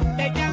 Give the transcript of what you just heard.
Yeah.